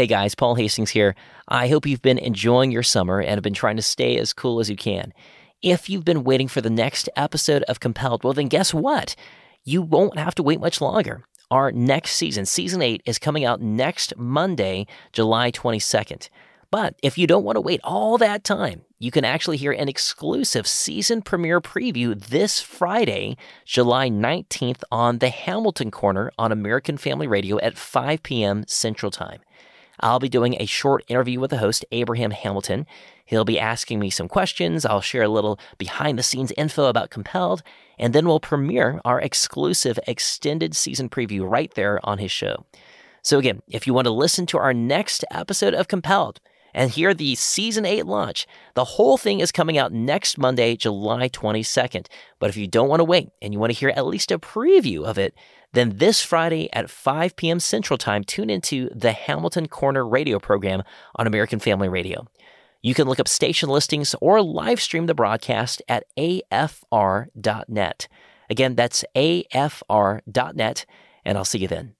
Hey guys, Paul Hastings here. I hope you've been enjoying your summer and have been trying to stay as cool as you can. If you've been waiting for the next episode of Compelled, well, then guess what? You won't have to wait much longer. Our next season, season eight, is coming out next Monday, July 22nd. But if you don't want to wait all that time, you can actually hear an exclusive season premiere preview this Friday, July 19th, on the Hamilton Corner on American Family Radio at 5 p.m. Central Time. I'll be doing a short interview with the host, Abraham Hamilton. He'll be asking me some questions. I'll share a little behind the scenes info about Compelled, and then we'll premiere our exclusive extended season preview right there on his show. So, again, if you want to listen to our next episode of Compelled, and hear, the season 8 launch. The whole thing is coming out next Monday, July 22nd. But if you don't want to wait and you want to hear at least a preview of it, then this Friday at 5 p.m. Central Time, tune into the Hamilton Corner radio program on American Family Radio. You can look up station listings or live stream the broadcast at afr.net. Again, that's afr.net, and I'll see you then.